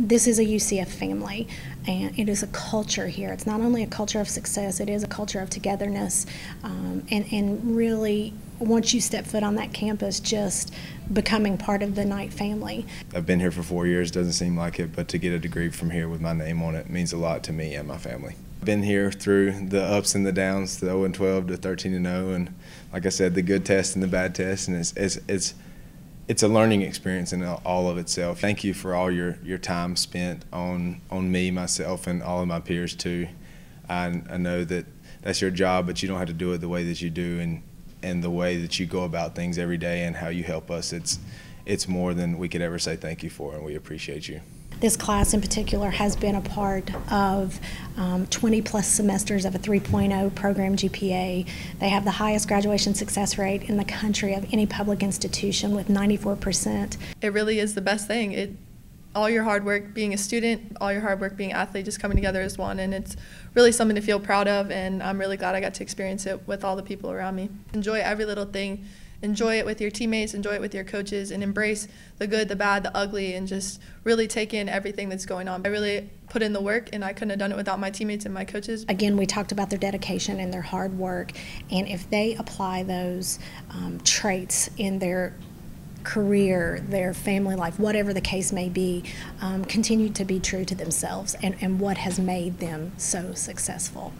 this is a UCF family, and it is a culture here. It's not only a culture of success, it is a culture of togetherness, um, and, and really, once you step foot on that campus, just becoming part of the Knight family. I've been here for four years, doesn't seem like it, but to get a degree from here with my name on it means a lot to me and my family. I've been here through the ups and the downs, the 0 and 12 to 13 and 0, and like I said, the good test and the bad test, and it's it's it's, it's a learning experience in all of itself. Thank you for all your, your time spent on on me, myself, and all of my peers too. I, I know that that's your job, but you don't have to do it the way that you do, and and the way that you go about things every day, and how you help us. It's it's more than we could ever say thank you for, and we appreciate you. This class in particular has been a part of um, 20 plus semesters of a 3.0 program GPA. They have the highest graduation success rate in the country of any public institution with 94%. It really is the best thing. It all your hard work being a student, all your hard work being an athlete just coming together as one and it's really something to feel proud of and I'm really glad I got to experience it with all the people around me. Enjoy every little thing enjoy it with your teammates, enjoy it with your coaches, and embrace the good, the bad, the ugly, and just really take in everything that's going on. I really put in the work, and I couldn't have done it without my teammates and my coaches. Again, we talked about their dedication and their hard work, and if they apply those um, traits in their career, their family life, whatever the case may be, um, continue to be true to themselves and, and what has made them so successful.